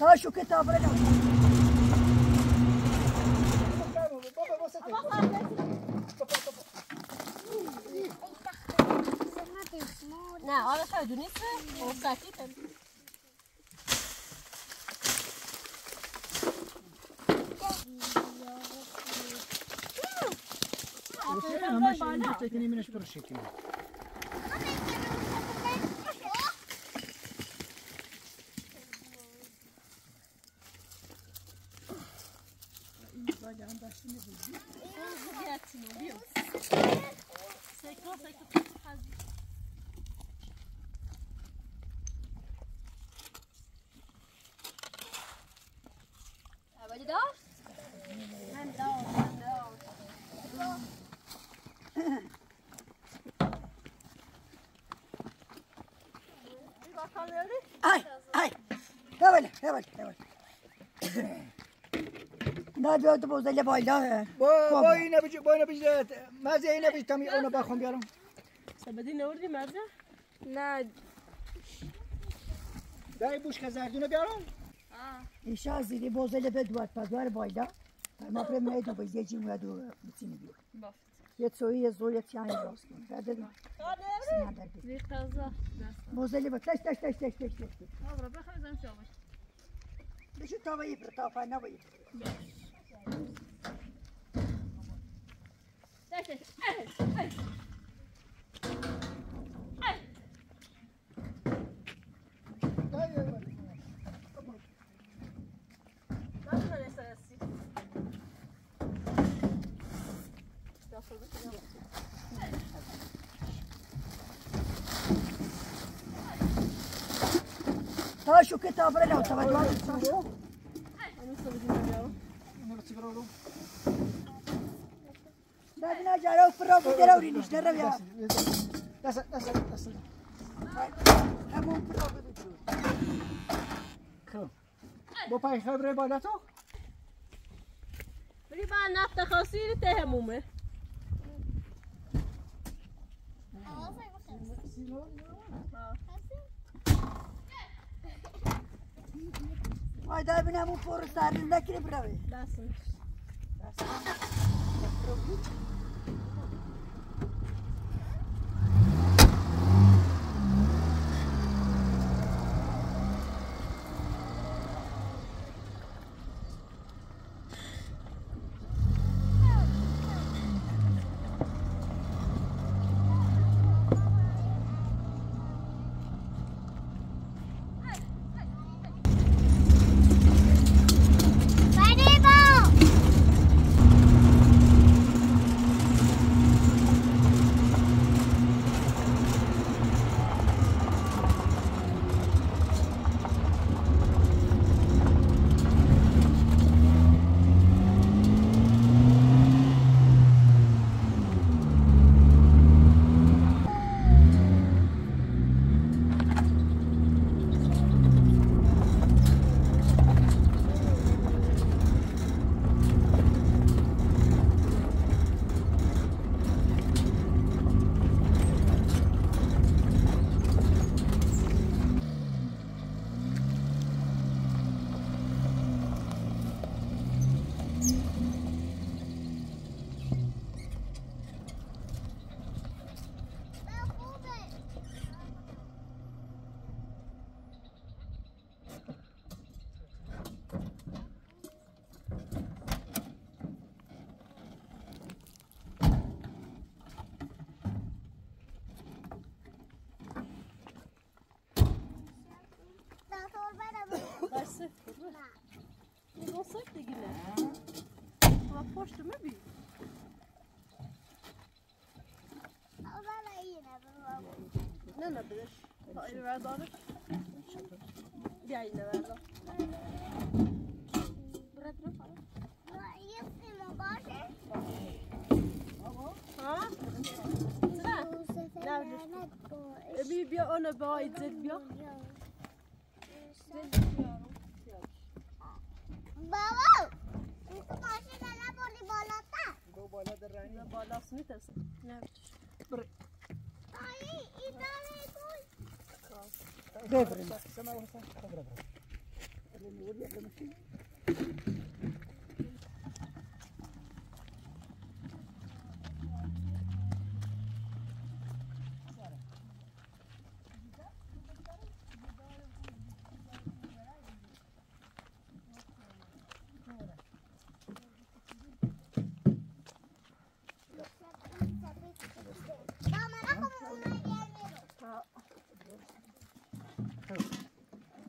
تا شو کتاب رو نه آره خیلی نیست اون سکیتم همش این گفته که نیمینش برو شکلی اولی داشت من داشت من داشت Ay, ay. Böyle, böyle, böyle. نه بیاد بوزل بالا با با این نبیج با این نبیج مزه این نبیج تامی اونو بخون بیارم. سبدی نوردی مرده؟ نه. دای بوش که زردونه بیارم. ایشا زیری بوزل بدوار پدوار بالا ما پر میدو به یه جیم ودو میتینی بیو. یه توی یه زور یه تیانی راست کن بعد سینا در بید زیر تازه. بوزل با تش تش تش تش تش تش. آبرا بخواه شاوش بشو تا بایی پر تا فا نبایی. تا شو کتاب رو لو تا بدوار اینو رو چی برو بعد نه جارو پر اوری نشته رو بیا دست دست دست همون پر بدر خب. با پای خبره بالا تو؟ بری با نفت خاصی تهمومه آی در بینم اون پر سر نکنه بروی بسش بس این واسه دیگه نه و پشت مبی نه نه بدش تا این بردارش بیا اینه بردار برد رو ها؟ چرا؟ نه بی بیا اونو باید زد بیا بابا تو ماشین نبردی بالاتر. گو بالا در رنگ میترسه نه ببریم. سما واسه خبره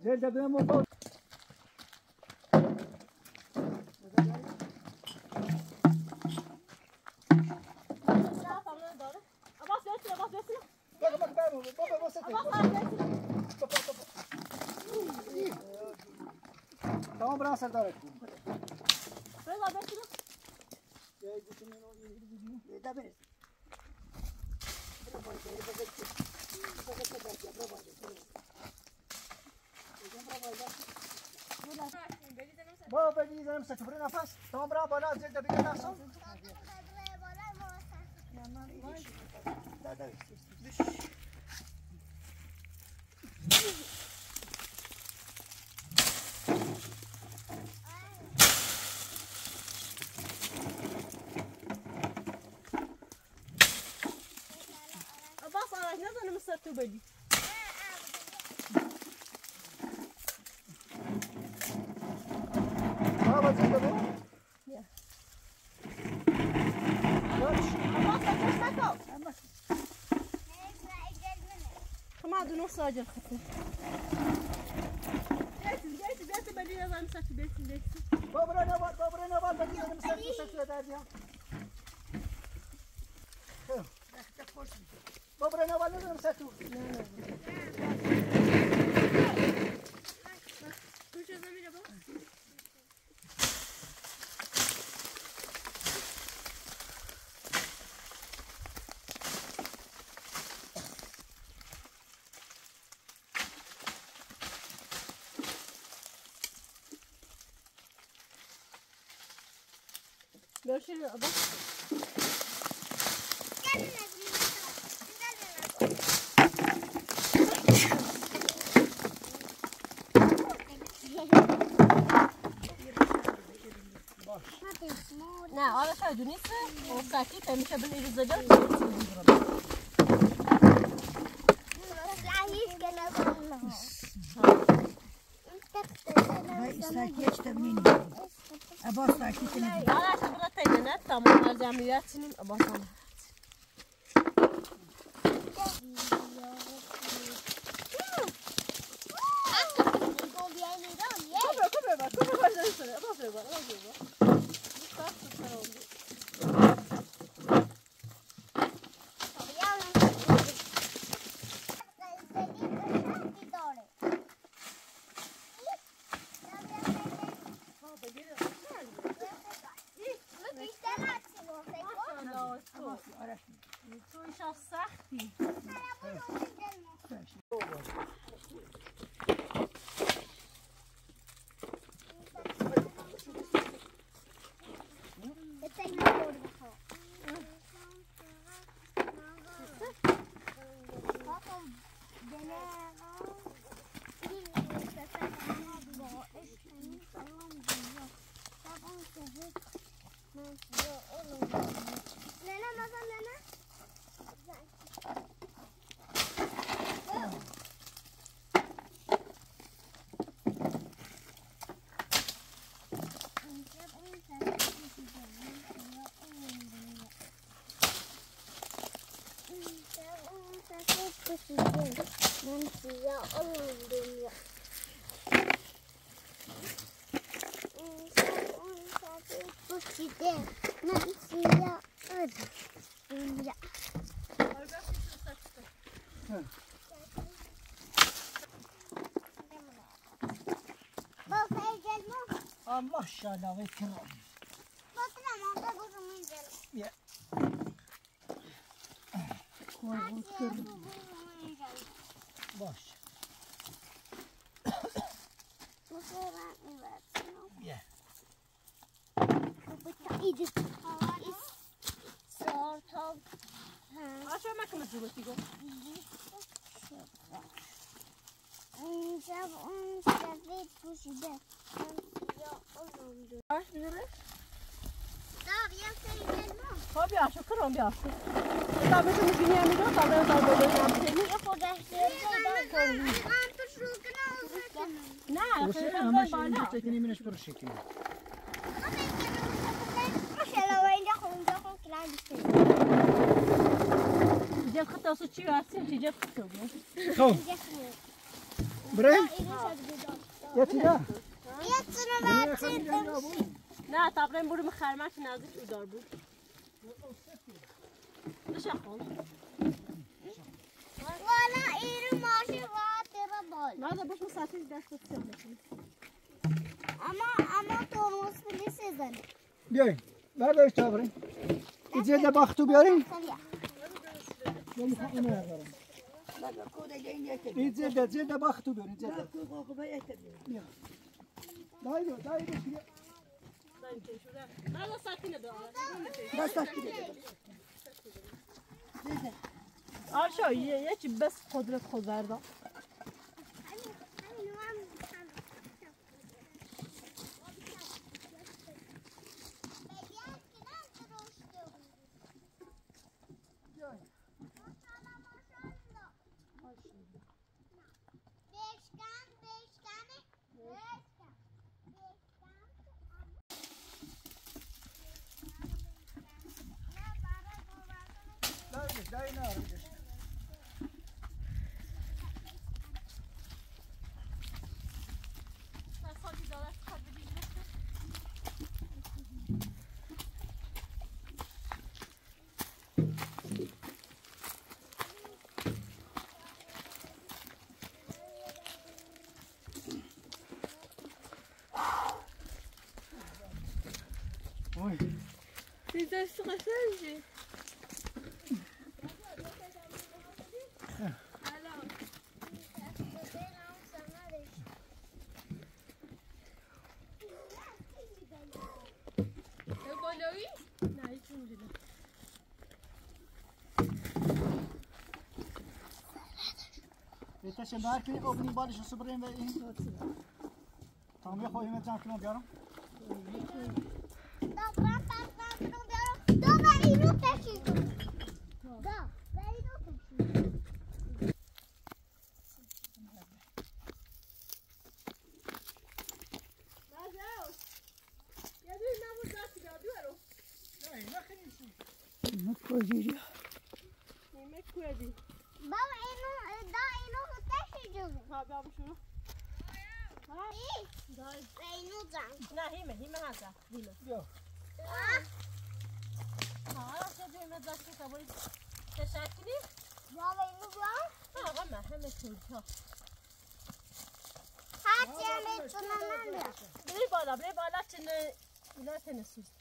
برو جلد به موقع بابا بابا بابا بابا تمام برا سر دارد Da bene. سه نفس. تمام برا بالا جلد بگیر نفسم Abbas Tamam dur nasıl acil kıtı. Görüşürüz adam. Na, ale kaj, Dunisa, ostatni, tam mi się byli zadać. Ben istakiyet de minimum. Ebo istakiyet de minimum. آره شو see. Burası sizin. Ben size alındım ya. Bu size. Ben size alındım ya. Allah şala ve kiram. Bakın ama da bunu incelim. Ya. Korkuttum. Ince un سفید پوشیده من سیاه اونم دو باش بگیره دار یه سری کلمه خب بیا شو کرم بیا شو تا بهش میگی هم میگم تا بهش دار کنم نه تکنی منش برو خون خون بیسته جب خطا سو چی هستیم چی جب خطا بود خب. خون شد بیدار یه چیزا یه تونه بچه نه تقریبا برو مخرمش نزدیک ادار بود نشخون والا اینو ماشین راحت را بال ما دا باش مسافر دست بسیم اما اما ترمز پلیس زن بیاین بردارش تا بریم این زیده باختو بیاریم سویا یا می‌خوام اینو بردارم بابا کود این یکی این زیده زیده باختو بیاریم زیده تو خوبه یکی دایی دو دایی دو بیا. ما دا ساکینه داره بس تشکیل آرشا چی بس قدرت خود بردا دو دایی Umurumda değil. بیتش برکی آبنی بالش رو سبریم و این تامی خواهیم جمع کنم بیارم This is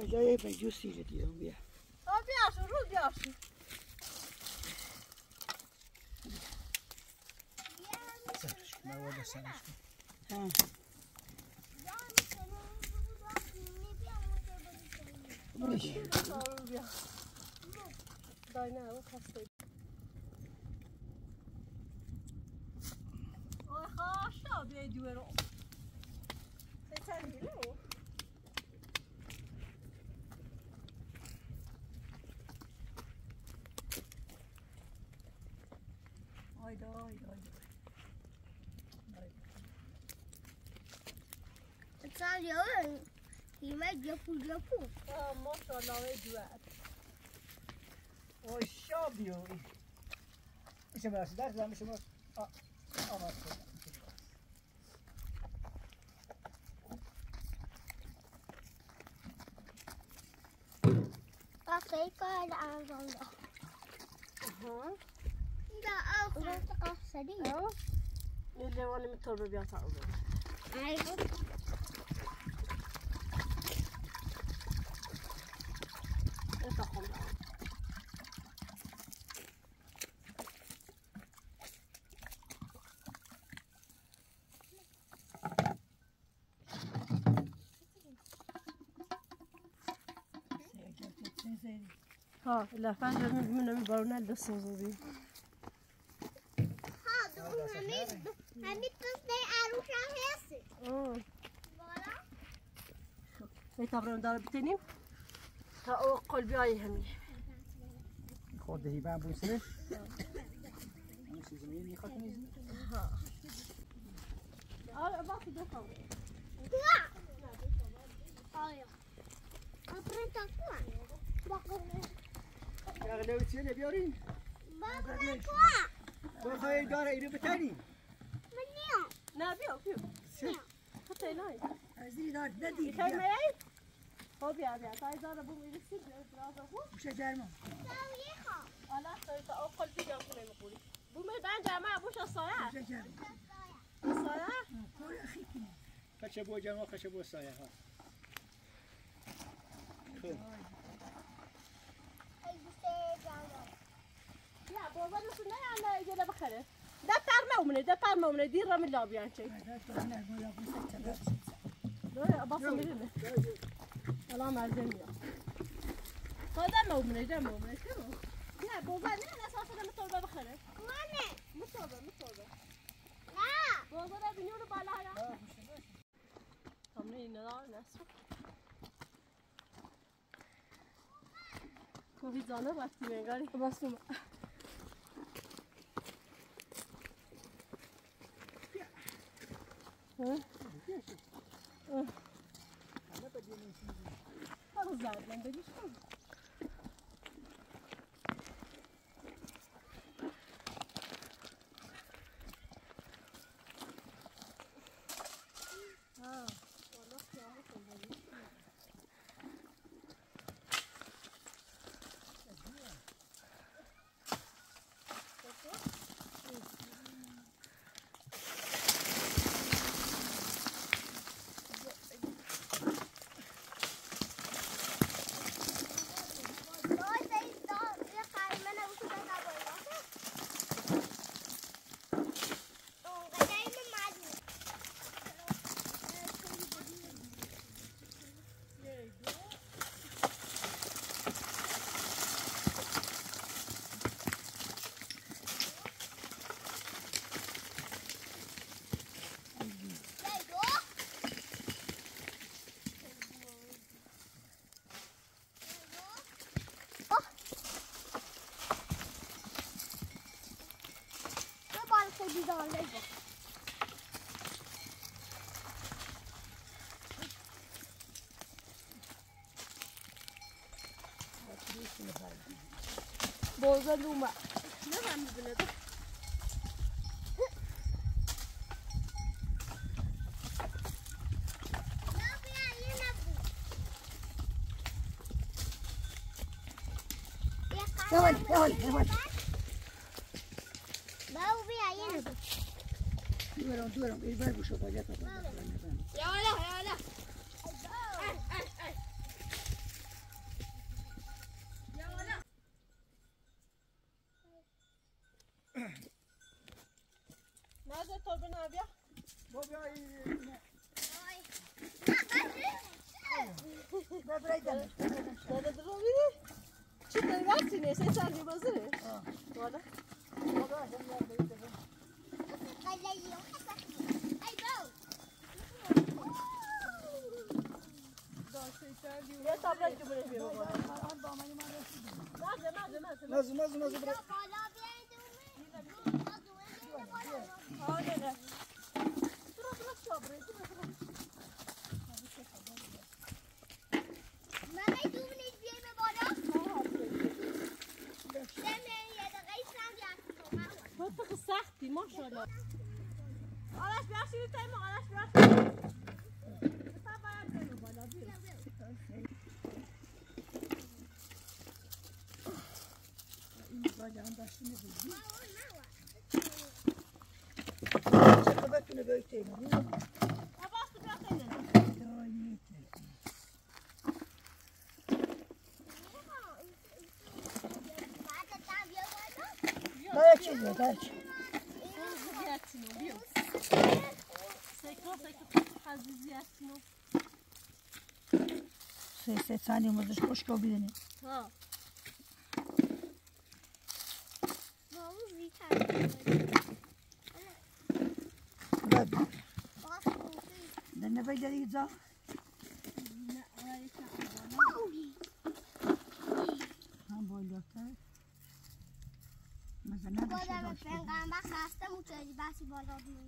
değil mi? کجای به جوسی رو دیدم بیا Ha bir şu rul bir şu. مواد Sen gör Yemek yapı yapı. ماشاءالله دوات اوه شابیو میشه براسی در زمین شما آمد Kafayı koydu ağzında. Aha. Da al. Orası med torvbjörn. Ay. Vänta, kom där. ها لا فعلا من من برونالدو سوزوبي دار ها او قلبي هاي همي خود هیبن بوسه اون چیزی میری خاطر نیزی اه باقي دوكا Kua. Ay. Apreta kua. Bakın. اغلب چیه بیارین Bakın kua. بخوای داره اینو بتنی فيو حتى هناي Hazır inar ne değil خير ما ya. بيع بيع تعال زار ابو يرسل برافو هو Bu şeker mi? Sen ye ha. انا اخترت او قلبي يا ابو يقولي بو ميدان جماعه بوش الصياح Bu şeker. الصياح Koy akı. خشه بو جنوا خشه بو سایه ها خب. لا بابا نسنا اجي بخره ده بتاع مؤمنه ده بتاع مؤمنه دي رمي اللعب يعني شيء بص منه والله مع الجميع هذا مو من الجمع من الجمع لا بابا لا لا صافي أنا مطلبه بخير وأنا مطلبه مطلبه لا بابا لا بنيور بالا تمرين لا ناس کوی زانه بستی مگاری بستی ما da benim için. Halı zaten demiştim. Hadi daha lezzet. Boza luma. Ne var mı böyle? Yavaş, yavaş, yavaş. Durun durun. Bir ver bu şofaya tabii. Yala yala. Nerede سختی ماشاءالله آرش بخشید تایم آرش بخشید بسا باید برو بالا بیا چه بتونه بیتین عباس تو بیا خیلی بعد دم بیا بالا نه یک چیزی در چی زیادتینو بیا سکو سکو خزی زیادتینو سه ثانیه ها. باز کوفی در نفیده دیگه زا نه آره هم بالا کرد مثلا بادم داشت پیغمبر خسته موچه بسی بالا بیوچه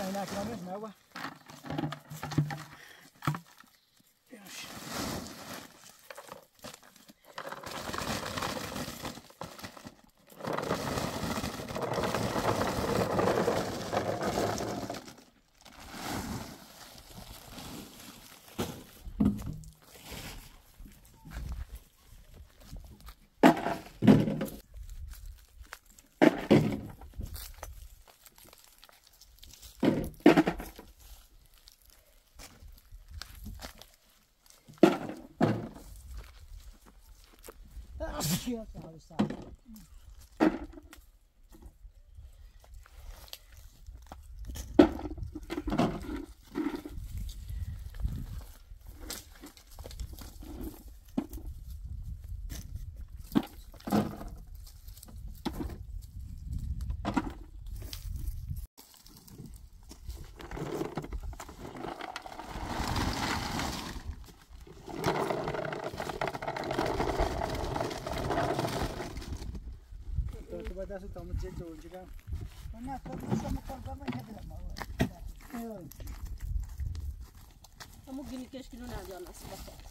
هناك ما هو؟ Nog niet, nou. Hier, da habe ich sagen. تو باید دست تا مجد دو اونجا نه تو میشم مکان من نبودم همون گیلی کش کلو ندیان است بخواد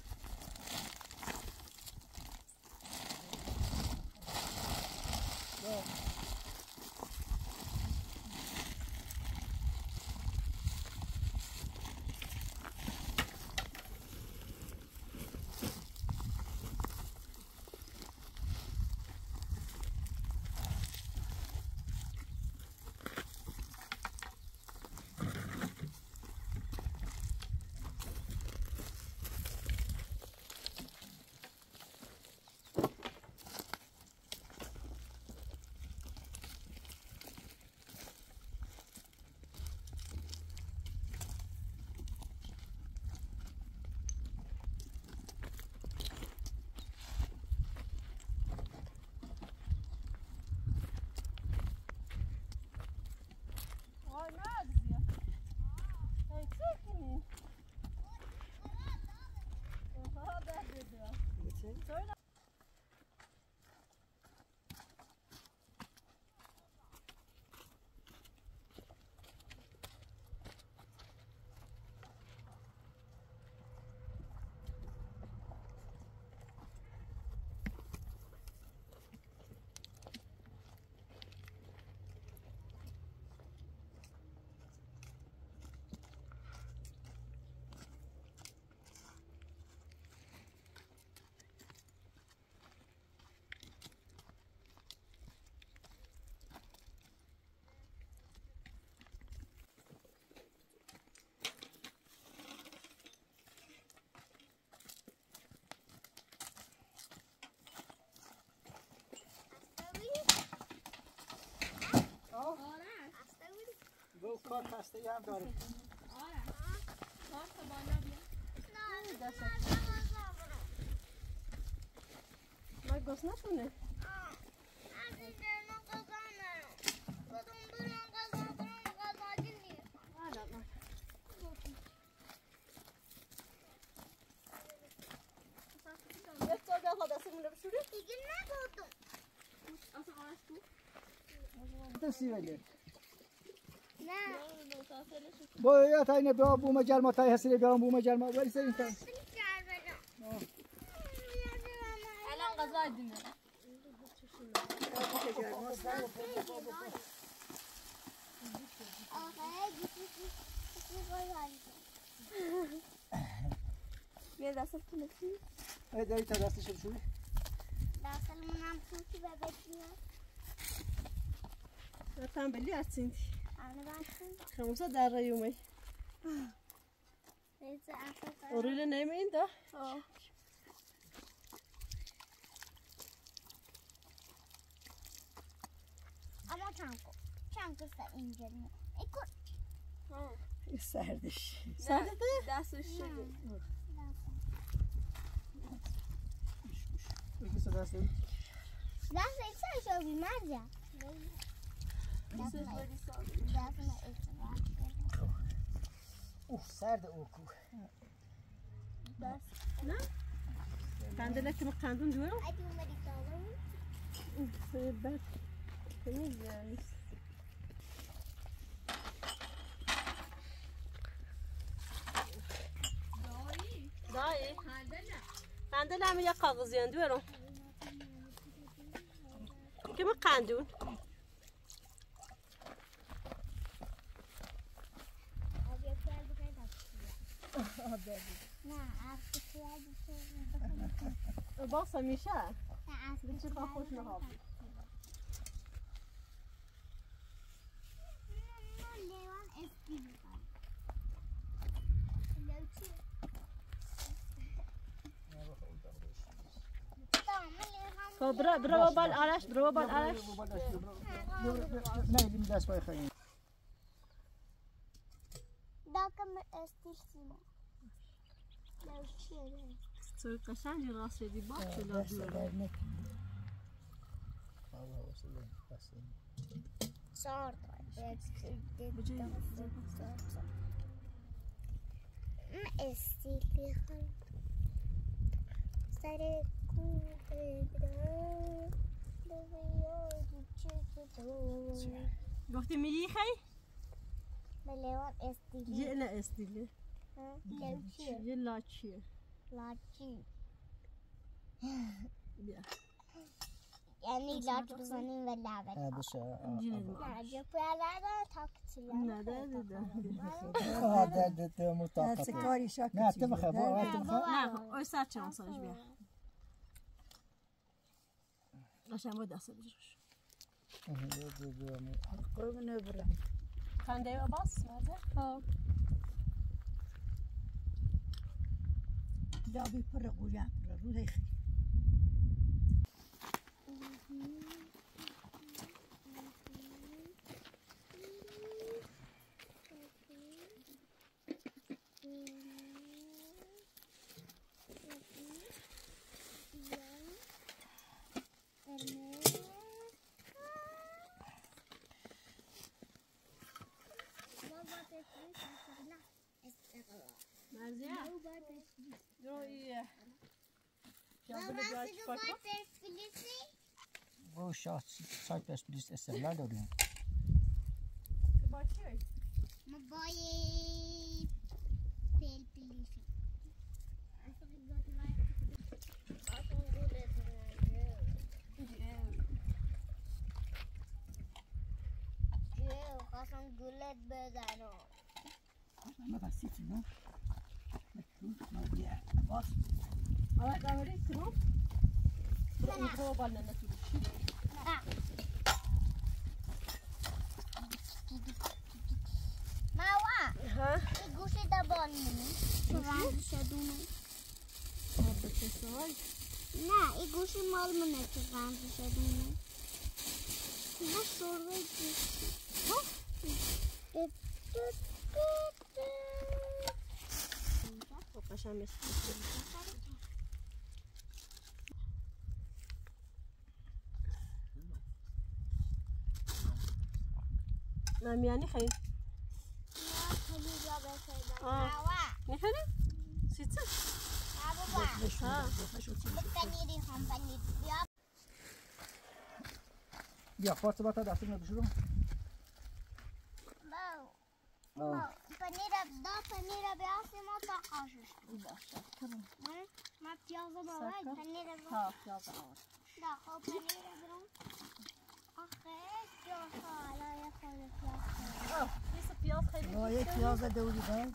Söyle. کار هستی امباری. آره. کار تبانی. نه نه نه نه. ما گستنده شدی. آه. ازی دیگه نگذاشته. گدوم برو نگذاشته. گدوم دیگه نیفته. آره نه. چطور گذاشتی منو بشوری؟ یکی نه گوتو. از کلاس تو. چطور سی با یا تا اینه بیا بوم جلما تا حسلی بیا بوم جلما ولی سر این تا gaza edin. Bir de sırf tunesi. ای دایی تا دستش شو داخلمونم توتی ببکیه Zaten belli açsın. خموزه دار ریومی. روله نمی این ده؟ آماده امکان کو؟ امکان کوست اینجوری. ای کرد. ای سرده شی. سرده؟ دستش. دستش ایشا ایشوبی مازه. Ya. Dersine eksen. Uf serde oku. Kendiler kimi kandın diyorum. Hadi bunları alalım. Ben temiz yani. Daha iyi. Kandela mi ya kağız yani diyorum. آب دادی نه باسه میشه بچه خواه خوش نهاب برو برو بال آرش برو بال آرش نه دست بای خیلی دا کمر استیش سیمون شيره طولك شان دي راس دي باكس لا دو والله Levçi. یه لاچیه Laçi. بیا Yani ilaç kızanın ve lavet. Ha bu şey. Yani yapılardan taktiler. نه ده ده ده Ha derde de دست mutakat. کاری شاک Ne yaptı bakayım? Bu yaptı bakayım. نه اوی سر چه مساج بیا قشنگ باید دست بجوش قربون برم خنده و باس مازه دابی پر قویم پر رو دیخی مرزیه درو iyi. Babası Cumartesi filisi. O é o filis eserler de oraya. Bakıyor. Babayı pel filisi. Gulet bedano. Ma va, sì, no? خواستم گلت بزنم ما بسیتی نه مدیه باز آره دامری ترو برو برو بالا نتوشی Mawa, ها این گوشی دبان منی تو رنگ شدونه بچه‌سای نه این گوشی مال منه که رنگ شدونه نه سربه گوشی ها دو- مثل نمیانی خیلی. می‌خوری؟ هم پنیر بیا Ya farklı bata da atın düşürüm. باو آه. باو پنیر دا پنیر بیا سیما تا قاشش من ما پیاز باوی پنیر برو ها پیاز آور دا خب پنیر برو آخه جو حالا یه خورده پیاز نیست پیاز خیلی آیه پیاز دوری دار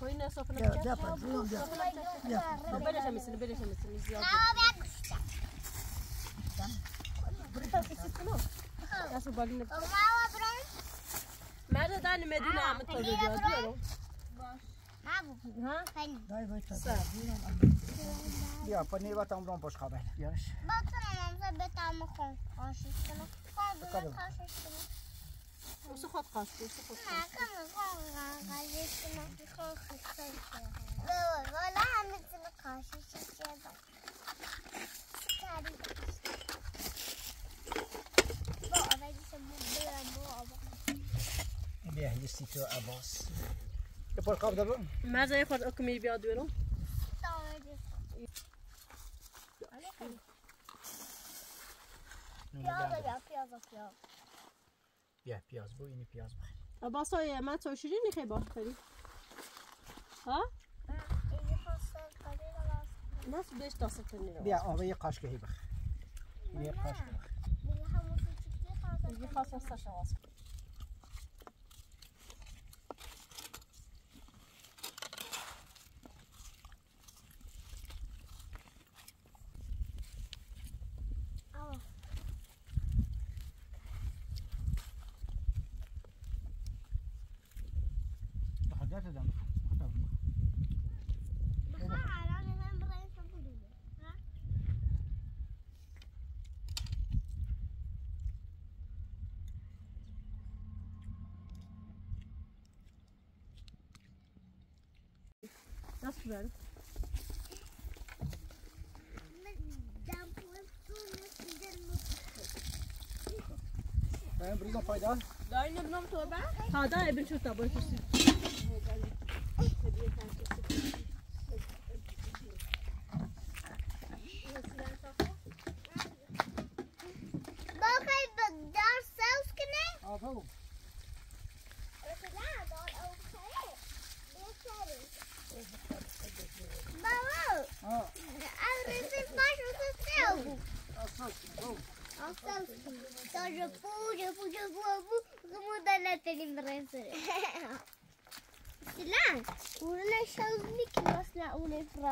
کوی نه سفره بیا بکش بیا پر بیا بیا خب بلش میسنی بلش میسنی زیاد نه بیا گوشتا برو سیتسه نو دست بالی نب ما برون مرد دانی مدینه همه بیا پنیر و تمران پاش خوابه بیارش بطنم هم به تمام خون خاشش کنم خون بکنم. خاشش کنم واسه خود خواست واسه خود نه کم خون خاشش کنم خون خشن کنم والا همه تون خاشش سکری با آبادی شما برم با آبا بیا عباس یه پر خواب دارم مرزای خود اکمی بیاد بیرون پیاز بیا پیاز پیاز بیا پیاز بو اینی پیاز بخیر با سایه من تو شیرین نخی با خری ها رو ناس بیش دست کنی بیا آبه یه قاشقه بخیر یه قاشقه بخیر یه خواست واسه شواز آه بخیر دادم بخیر الان من برای تو بودیم ها نسیدن من بریزم پایدار دای نبنم تو با ها دا ابن شو تا باید کسی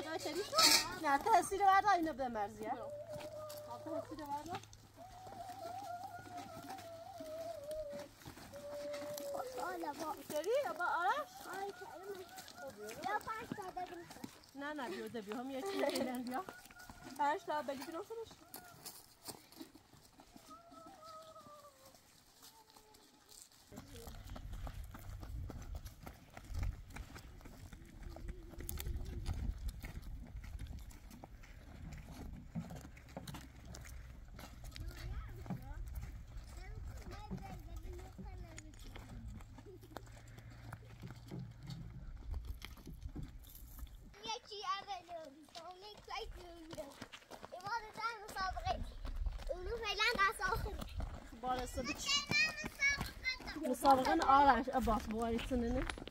دای شدی نه تحصیل وردا اینو وردا Hala bak. سری با آرش. نه نه ده بیو هم یه ایلن بیا پرش لا بگی بیرون all our, a boss boy sitting in there.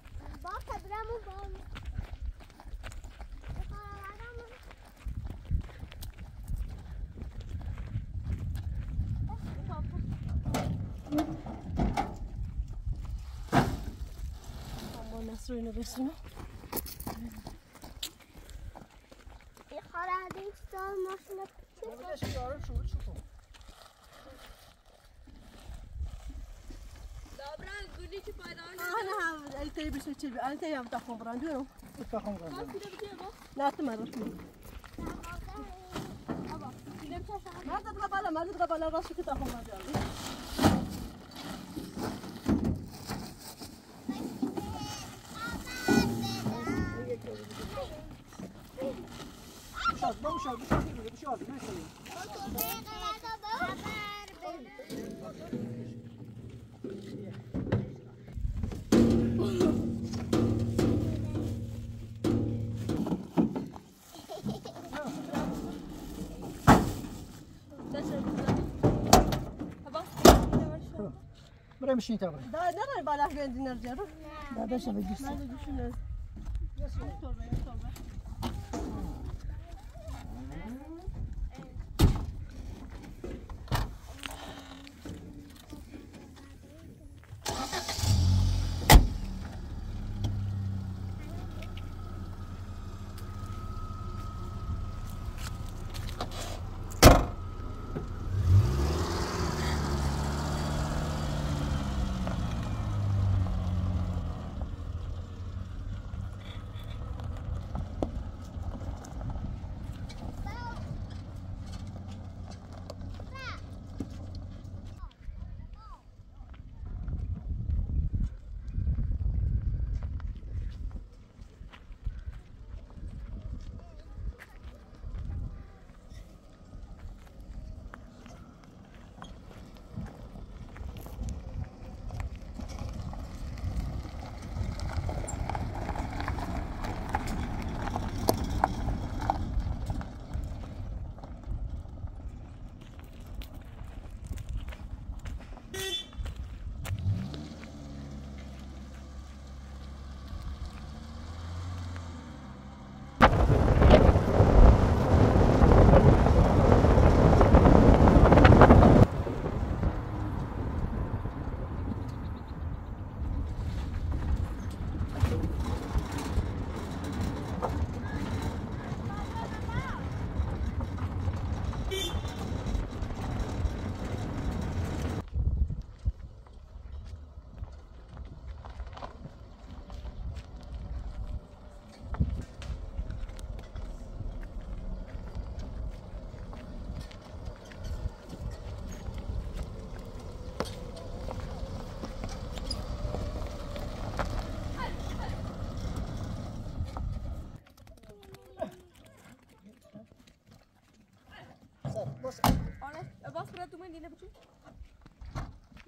هم التي بس تشبي التي هم تاخذ براندو Takım kaldı. لا تمرت ما تضرب على ما تضرب على راسك تاخذ براندو Şaz, bu şaz, bu şaz, bu şaz, ne söyleyeyim? Buraya mı şimdi tabii? دا نه بالا گندی نرجع رو داداش بگیرسی من گوشو torba,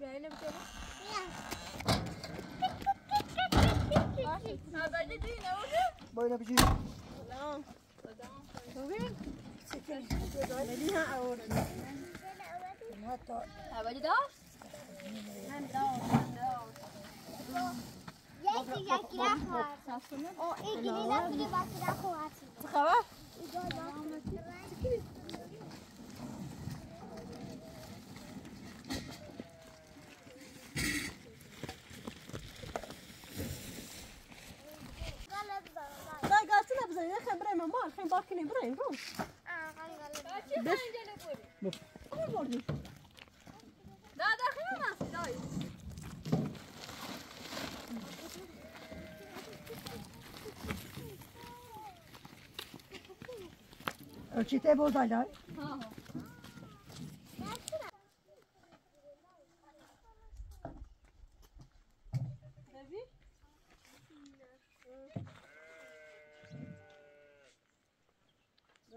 بیا اینه بچی ها بعد دینه اونجا با اینا بجی سلام ببین ملی ها اور حتی اولی داشت من داشت یکی یکی نخواهد او ایگی نفیده بسی نخواهد خبر لا vai bak in brein kom. Dus kom maar nu. Daar daar gaan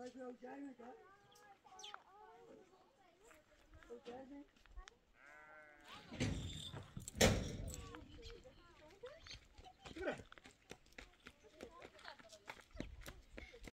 guys are okay, we got. Okay, Nick?